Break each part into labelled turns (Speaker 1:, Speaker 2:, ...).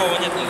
Speaker 1: такого нет нигде.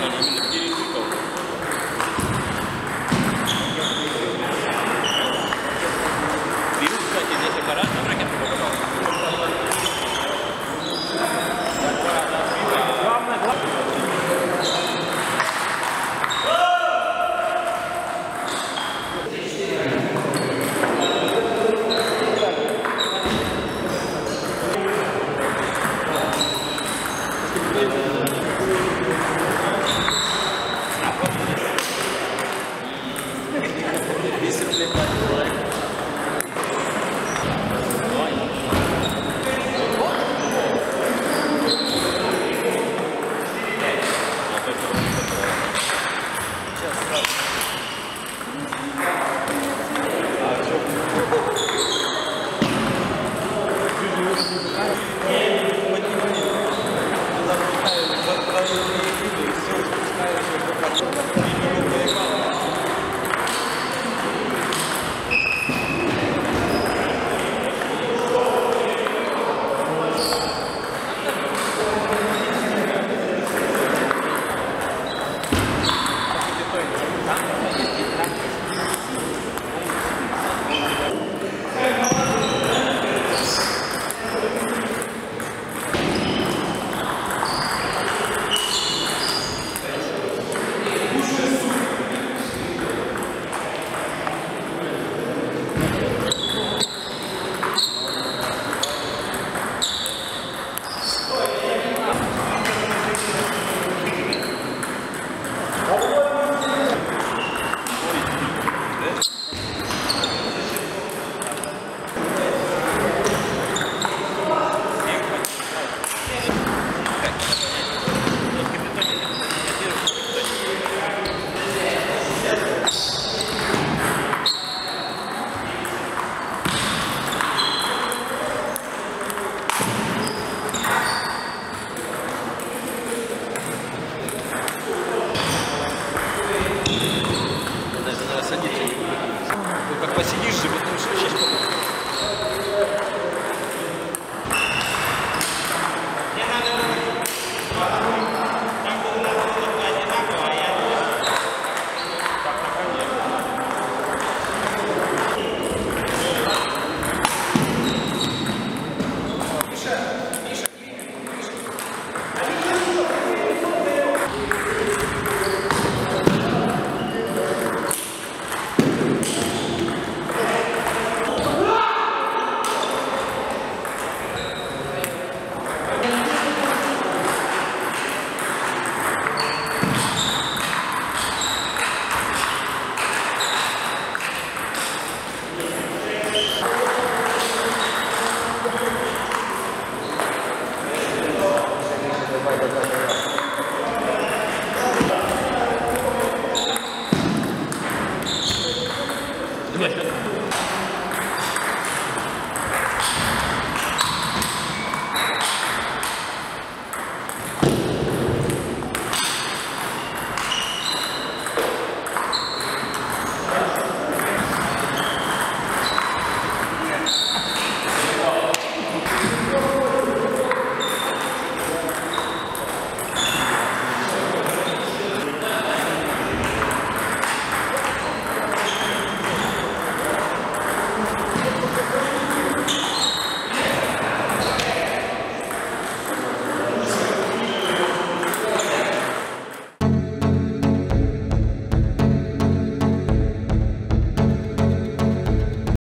Speaker 1: 过去了